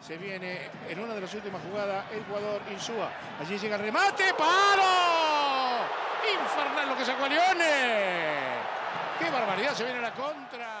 Se viene en una de las últimas jugadas el jugador Insúa. Allí llega el remate. ¡Paro! Infernal lo que sacó a Leone. ¡Qué barbaridad! Se viene la contra.